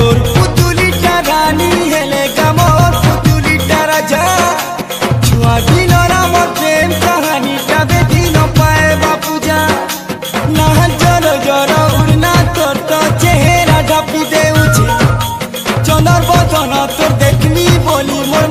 তোর পুতুলিটা রানী হেলে গামর পুতুলিটা রাজা। ଛୁଆ ଦିନର ମୋର ପ୍ରେମ କାହାଣୀଟା ବେଦିନ ପାଏବା ପୂଜା না জল ଜର উড়না, তোর তো চেহারা ঢাপি দেউছে। চন্দর বদন তোর দেখলি বলি মোর